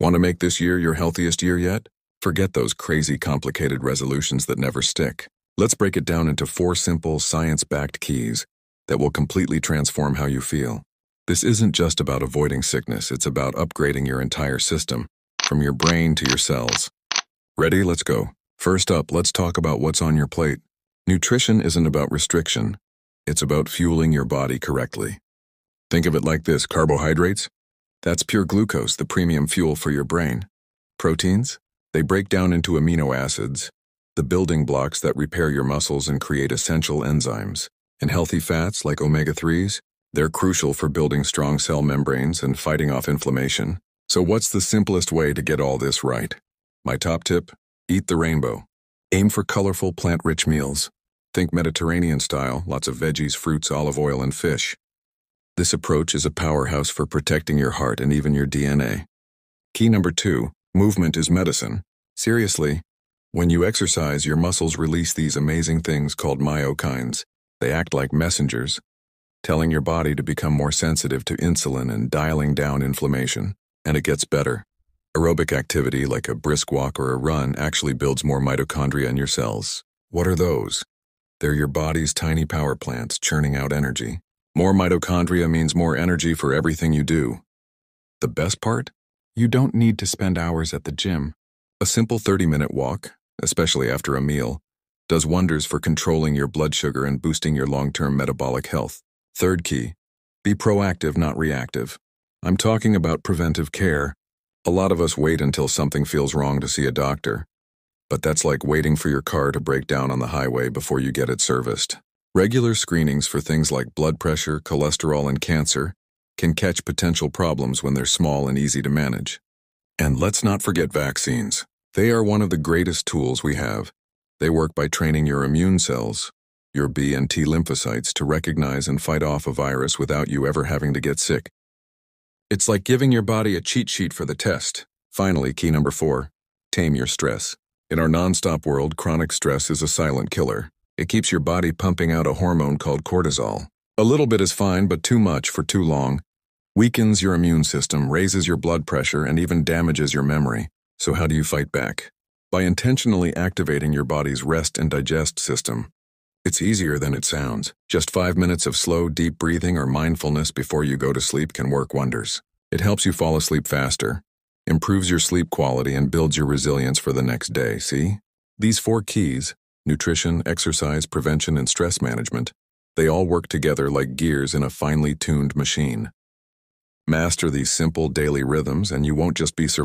Want to make this year your healthiest year yet? Forget those crazy complicated resolutions that never stick. Let's break it down into four simple, science-backed keys that will completely transform how you feel. This isn't just about avoiding sickness, it's about upgrading your entire system, from your brain to your cells. Ready? Let's go. First up, let's talk about what's on your plate. Nutrition isn't about restriction, it's about fueling your body correctly. Think of it like this carbohydrates? That's pure glucose, the premium fuel for your brain. Proteins? They break down into amino acids, the building blocks that repair your muscles and create essential enzymes. And healthy fats, like omega-3s, they're crucial for building strong cell membranes and fighting off inflammation. So what's the simplest way to get all this right? My top tip? Eat the rainbow. Aim for colorful, plant-rich meals. Think Mediterranean style, lots of veggies, fruits, olive oil, and fish. This approach is a powerhouse for protecting your heart and even your DNA. Key number two, movement is medicine. Seriously, when you exercise, your muscles release these amazing things called myokines. They act like messengers, telling your body to become more sensitive to insulin and dialing down inflammation. And it gets better. Aerobic activity like a brisk walk or a run actually builds more mitochondria in your cells. What are those? They're your body's tiny power plants churning out energy. More mitochondria means more energy for everything you do. The best part? You don't need to spend hours at the gym. A simple 30-minute walk, especially after a meal, does wonders for controlling your blood sugar and boosting your long-term metabolic health. Third key, be proactive, not reactive. I'm talking about preventive care. A lot of us wait until something feels wrong to see a doctor. But that's like waiting for your car to break down on the highway before you get it serviced. Regular screenings for things like blood pressure, cholesterol, and cancer can catch potential problems when they're small and easy to manage. And let's not forget vaccines. They are one of the greatest tools we have. They work by training your immune cells, your B and T lymphocytes, to recognize and fight off a virus without you ever having to get sick. It's like giving your body a cheat sheet for the test. Finally, key number four, tame your stress. In our nonstop world, chronic stress is a silent killer. It keeps your body pumping out a hormone called cortisol. A little bit is fine, but too much for too long weakens your immune system, raises your blood pressure, and even damages your memory. So how do you fight back? By intentionally activating your body's rest and digest system. It's easier than it sounds. Just five minutes of slow, deep breathing or mindfulness before you go to sleep can work wonders. It helps you fall asleep faster, improves your sleep quality, and builds your resilience for the next day, see? These four keys, nutrition, exercise, prevention, and stress management, they all work together like gears in a finely tuned machine. Master these simple daily rhythms and you won't just be surviving